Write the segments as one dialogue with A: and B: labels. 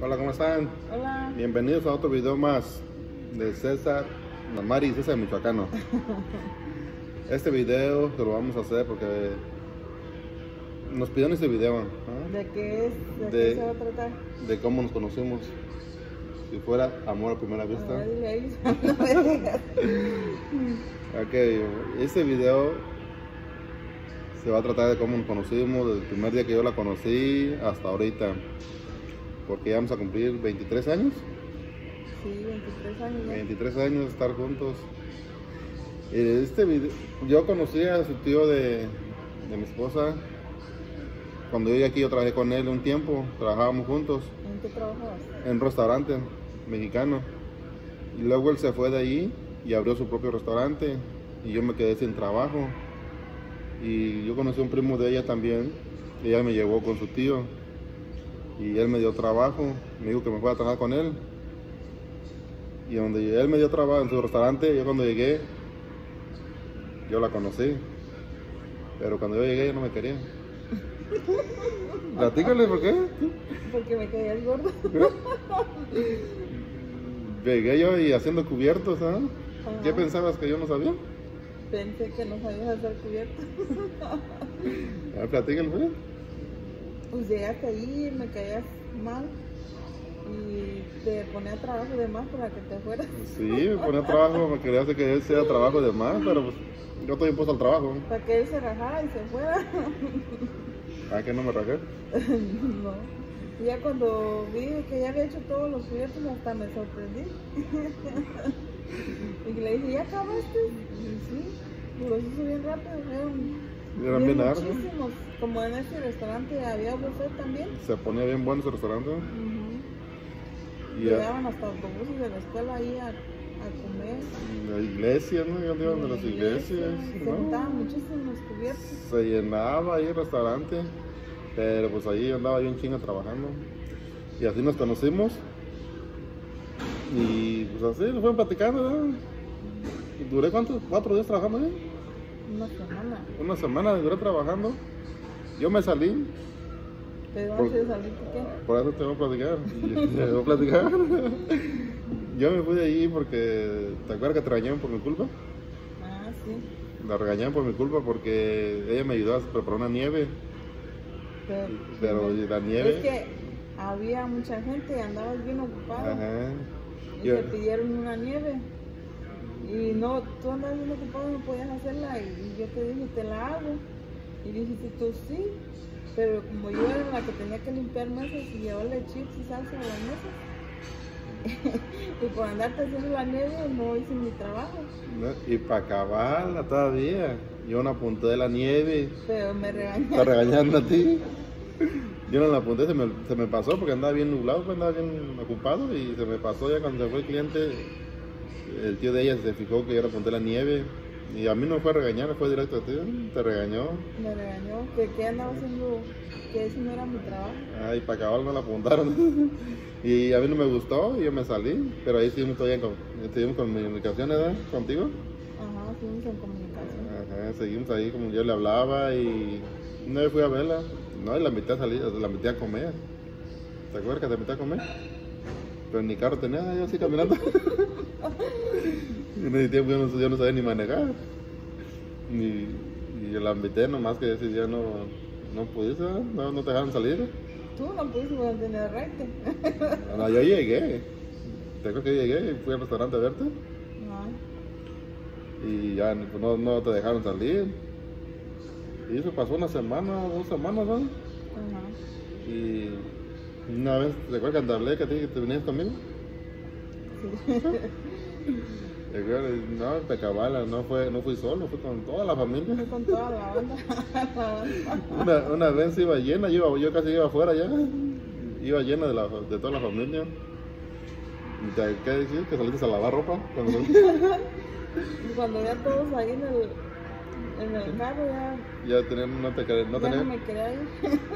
A: Hola, ¿cómo están?
B: Hola.
A: Bienvenidos a otro video más de César, Mari y César Michoacano. Este video lo vamos a hacer porque nos pidieron este video.
B: ¿De qué es? ¿De,
A: De-
B: qué se va a tratar?
A: de cómo nos conocimos. Si fuera amor a primera vista. Ok, este video se va a tratar de cómo nos conocimos, desde el primer día que yo la conocí hasta ahorita. Porque ya vamos a cumplir 23 años.
B: Sí, 23 años ya.
A: 23 años de estar juntos. Eh, Este video, yo conocí a su tío de, de mi esposa. Cuando yo llegué aquí, yo trabajé con él un tiempo, trabajábamos juntos
B: ¿En qué trabajabas?
A: en un restaurante mexicano. Y luego él se fue de ahí y abrió su propio restaurante. Y yo me quedé sin trabajo. Y yo conocí a un primo de ella también. Ella me llevó con su tío. Y él me dio trabajo. Me dijo que me fuera a trabajar con él. Y donde él me dio trabajo en su restaurante, yo cuando llegué, yo la conocí. Pero cuando yo llegué, ella no me quería. Platícale por qué.
B: Porque me caías gordo.
A: Llegué yo y haciendo cubiertos, ¿ah? ¿Qué pensabas que yo no sabía?
B: Pensé que no sabías hacer cubierto.
A: A ver, platícale, pues.
B: Pues llegaste ahí, me caías mal. Y te ponía trabajo de más para que te fueras.
A: Sí, me ponía trabajo, me quería hacer que él sea trabajo de más, pero pues yo estoy impuesto al trabajo.
B: Para que él se rajara y se fuera.
A: ¿A que no me rajé?
B: no. Y ya cuando vi que ya había hecho todos los cubiertos, hasta me sorprendí. y le dije, ¿ya acabaste? Y sí, y los hizo bien rápido. Eran,
A: Eran bien
B: muchísimos. Como en ese restaurante había buffet también.
A: Se ponía bien bueno ese restaurante.
B: Ujú.
A: Y a,
B: Llegaban hasta autobuses de la escuela ahí a, a comer.
A: la iglesia, ¿no? Yo iban de las iglesias,
B: Se
A: ¿no?
B: sentaban muchísimos cubiertos.
A: Se llenaba ahí el restaurante, pero pues ahí andaba yo en chinga trabajando. Y así nos conocimos. Y pues así nos fuimos platicando, ¿no? Y Duré cuántos, cuatro días trabajando ahí.
B: Una semana.
A: Una semana duré trabajando. Yo me salí,
B: Pero
A: Por-
B: antes de salir, ¿qué?
A: por eso te voy a platicar. Te voy a platicar. Yo me fui de ahí porque, ¿te acuerdas que te regañaron por mi culpa?
B: Ah, sí.
A: La regañaron por mi culpa porque ella me ayudó a preparar una nieve.
B: Pero,
A: Pero la nieve.
B: Es que había mucha gente y andabas bien ocupado.
A: Ajá.
B: Y
A: Yo-
B: te pidieron una nieve. Y no, tú andabas bien ocupado, no podías hacerla. Y yo te dije, te la hago. Y dijiste tú sí. Pero como yo era la que tenía que limpiar mesas y llevarle chips y salsa a las mesas. y por andarte haciendo la nieve no hice mi trabajo.
A: ¿no? Y para acabarla todavía. Yo no apunté de la nieve.
B: Pero me
A: Está
B: regañaron.
A: regañando a ti. Yo no la apunté, se me, se me pasó porque andaba bien nublado, pues andaba bien ocupado y se me pasó ya cuando se fue el cliente. El tío de ella se fijó que yo le apunté la nieve y a mí no fue a regañar, fue directo a ti, te regañó.
B: Me regañó. Que qué andaba haciendo, que ese no era mi trabajo.
A: Ay, para acabar no la apuntaron. y a mí no me gustó y yo me salí, pero ahí seguimos todavía con comunicaciones, ¿verdad? Contigo.
B: Ajá, fuimos en comunicación.
A: Ajá, seguimos ahí como yo le hablaba y una vez fui a verla, no, y la invité a salir, la invité a comer. ¿Te acuerdas que te invité a comer? Pero ni carro tenía, yo así caminando. en ese tiempo yo no, yo no sabía ni manejar. Y, y yo la invité, nomás que ese día no, no pudiste, no, no te dejaron salir.
B: Tú no pudiste tener rete.
A: No, yo llegué. Te acuerdas que llegué y fui al restaurante a verte
B: No.
A: y ya pues, no, no te dejaron salir. Y eso pasó una semana, dos semanas, ¿no?
B: Ajá.
A: Y una vez, ¿te acuerdas que te hablé que que te venías conmigo? No, te cabala, no fue, no fui solo, fui con toda la
B: Fui
A: familia.
B: con toda la banda. La banda.
A: Una, una vez iba llena, yo, casi iba afuera ya. Iba llena de, la, de toda la familia. ¿Y te- ¿Qué decir? Que saliste a lavar ropa. Cuando
B: cuando ya todos ahí en el, en el carro ya,
A: ya tenían, no te no
B: ya
A: tenían,
B: no me ir.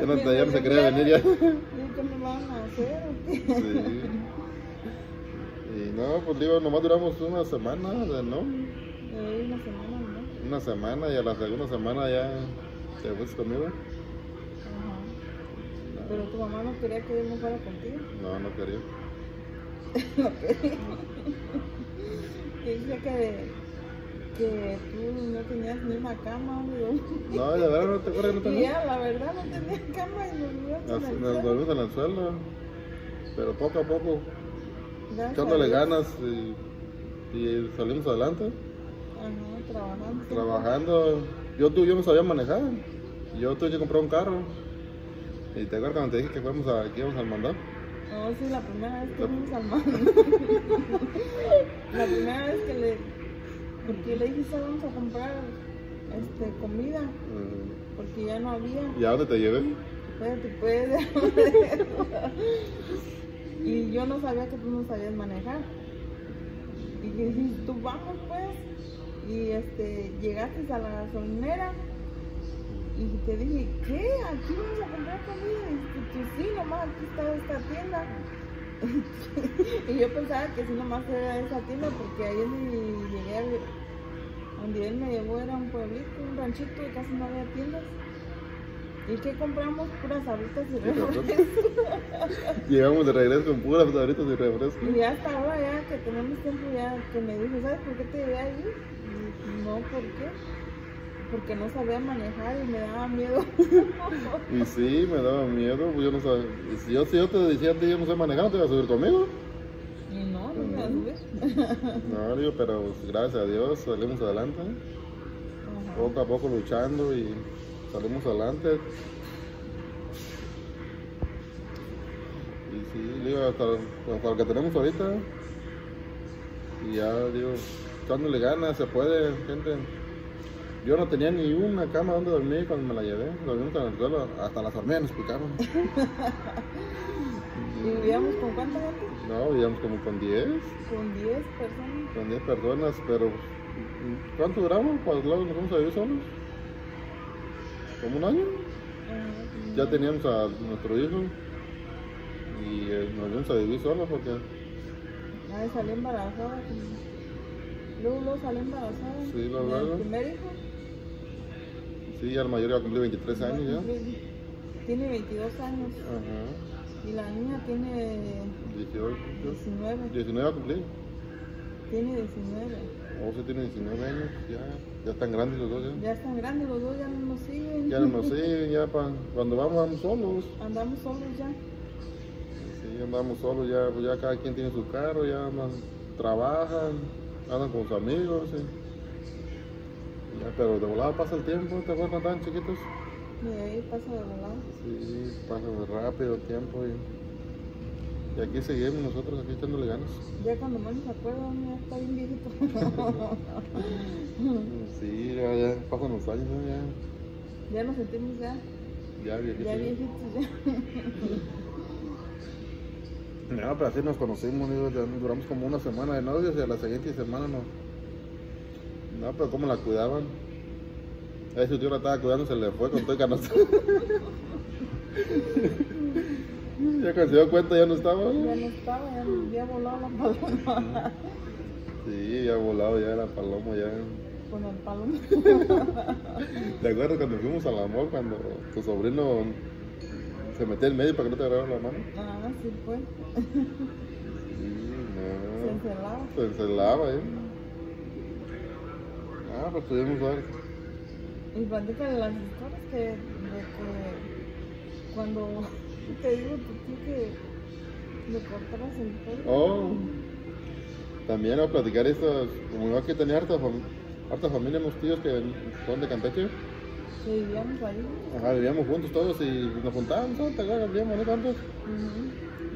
A: ya no, te- ya no se quería venir ya.
B: ¿Y qué me van a hacer?
A: Sí. No, pues digo, nomás duramos una semana, ¿no?
B: Eh, una semana, ¿no?
A: Una semana y a la segunda semana ya te fuiste conmigo.
B: Ajá. Pero tu mamá no quería que yo me fuera contigo.
A: No, no quería.
B: no quería. que dice que, que tú no tenías ni una cama, digo.
A: No, la verdad no te acuerdas que no
B: Y
A: tenía.
B: ya, la verdad, no tenía cama y nos
A: dormimos en el suelo. Pero poco a poco,
B: Gracias
A: echándole ganas y, y salimos adelante.
B: Ajá, trabajando.
A: Trabajando. Yo, tú, yo no sabía manejar. Yo tuve que comprar un carro. Y te acuerdas cuando te dije que fuimos a, que íbamos al mandar.
B: No, sí, la primera vez que fuimos al mar. la primera vez que le. Porque le dije, "Sa, vamos a comprar este, comida.
A: Mm,
B: Porque ya no había.
A: ¿Y a dónde te llevé?
B: Espérate, pues. y yo no sabía que tú no sabías manejar. Y dije, tú vamos pues. Y este, llegaste a la gasolinera. Y te dije, ¿qué? Aquí vamos a comprar comida. Y dijiste, tú sí, nomás aquí está esta tienda. y yo pensaba que sí, nomás era esa tienda, porque ahí llegué, a- donde él me llevó era un pueblito, un ranchito, y casi no había tiendas. ¿Y qué compramos? Puras sabritas y refrescos.
A: Llegamos de regreso con puras sabritas y refrescos.
B: Y ya hasta ahora, ya que tenemos tiempo, ya que me dijo, ¿sabes por qué te llevé allí? No, ¿por qué? Porque no sabía manejar y me daba miedo.
A: Y sí, me daba miedo, pues yo no sabía. Y si yo, si yo te decía a ti, yo no sé manejar, ¿no te ibas a subir conmigo?
B: y no, no me a subir.
A: No, digo, pero pues, gracias a Dios salimos adelante.
B: Ajá.
A: Poco a poco luchando y salimos adelante. Y sí, digo, hasta, hasta lo que tenemos ahorita. Y ya, digo, echándole ganas, se puede, gente. Yo no tenía ni una cama donde dormir cuando me la llevé. Dormimos en el suelo, hasta las hormigas nos picaron.
B: ¿Y vivíamos con cuánta gente?
A: No, vivíamos como con 10,
B: Con 10 personas.
A: con 10 personas, pero ¿cuánto duramos? Cuando luego nos fuimos a vivir solos. ¿Como un año? Ya teníamos a nuestro hijo y eh, nos fuimos a vivir solos porque
B: Ay, salí embarazada. Luego, luego salí embarazada.
A: Sí,
B: del
A: luego.
B: primer hijo.
A: sí, ya el mayor ya cumplió 23 años ya.
B: Tiene 22 años.
A: Ajá,
B: Y la niña tiene
A: 18,
B: 19.
A: 19 va a cumplir.
B: Tiene 19.
A: O sea, tiene 19 años, ya, ya están grandes los dos ya.
B: Ya están grandes los dos, ya no nos siguen.
A: Ya no nos siguen, ya pa- cuando vamos vamos solos.
B: Andamos solos ya.
A: Sí, andamos solos, ya, pues ya cada quien tiene su carro, ya andan, trabajan, andan con sus amigos. sí. Ya, pero de volada pasa el tiempo, ¿te acuerdas estaban chiquitos?
B: Y ahí pasa de volada.
A: Sí, pasa rápido el tiempo y, y aquí seguimos nosotros, aquí echándole ganas.
B: Ya cuando menos se acuerda, uno ya está bien viejito.
A: Sí, ya, ya pasan los años, ¿no? ya,
B: ya nos sentimos ya,
A: ya viejitos.
B: ya viejitos ya.
A: No, pero así nos conocimos, digo, ya duramos como una semana de novios y a la siguiente semana no. No, pero cómo la cuidaban. A ese tío la estaba cuidando, se le fue con todo el canasto. cuando se dio cuenta ya no estaba.
B: Ya no estaba, ya había volado la paloma.
A: Sí, ya volado ya la paloma ya.
B: Con el paloma.
A: ¿Te acuerdas cuando fuimos al amor cuando tu sobrino se metía en medio para que no te agarraran la mano?
B: Ah, sí, pues.
A: Sí,
B: Se
A: no.
B: encelaba.
A: Se encelaba, ¿eh? Ah, pues tuvimos ver.
B: Y platícale las historias que, de que cuando te digo tío que le cortaras el pelo.
A: Oh, también a platicar esto, como yo aquí tenía harta, fam- harta familia, unos tíos que son de Campeche.
B: Que vivíamos ahí.
A: Ajá, vivíamos juntos todos y nos juntábamos, ¿no? ¿Te acuerdas? Vivíamos ¿no? tantos.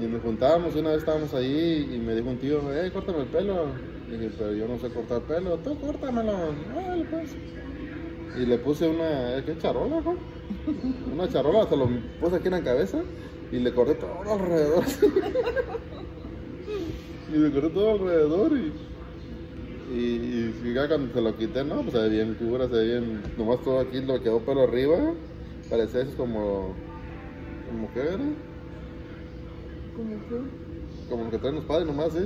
A: Y nos juntábamos y una vez estábamos ahí y me dijo un tío, eh, córtame el pelo. Y dije, pero yo no sé cortar pelo, tú córtamelo. Pues. Y le puse una, ¿qué charola, no? Una charola, se lo puse aquí en la cabeza y le corté todo alrededor. y le corté todo alrededor y, y, y, ya cuando se lo quité, no, pues se ve bien figura, se ve bien, nomás todo aquí lo quedó pelo arriba, parecía eso como, como qué era,
B: Como que.
A: como que traen los padres nomás, ¿sí?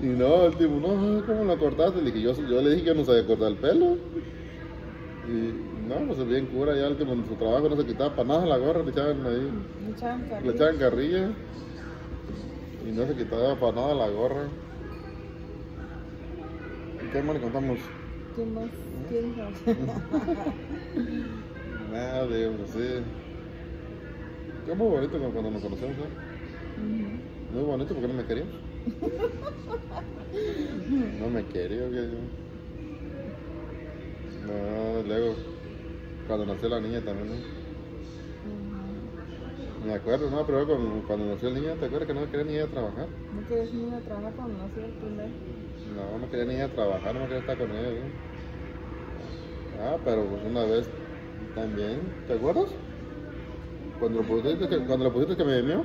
A: y no, el tipo, no, ¿cómo lo cortaste? Le dije, yo, yo le dije que no sabía cortar el pelo. Y No, pues es bien cura, ya el último en su trabajo no se quitaba para nada la gorra, le echaban ahí,
B: Le echaban
A: le
B: carrilla.
A: echaban carrilla y no se quitaba para nada la gorra. ¿Y qué más le contamos?
B: ¿Qué más quieres saber?
A: Nada, digo, pues sí. Qué muy bonito cuando nos conocemos, ¿eh?
B: Ujú.
A: Muy bonito porque no me quería. No me quería, que No, luego, cuando nació la niña también, ¿no? Me acuerdo, no, pero cuando, cuando nació el niño, ¿te acuerdas que no quería ni ir a trabajar?
B: ¿No quieres ir a trabajar cuando nació el primer?
A: No, no quería ni ir a trabajar, no quería estar con ella, ¿no? Ah, pero pues una vez también, ¿te acuerdas? Cuando lo pusiste que, cuando lo pusiste que me
B: primer.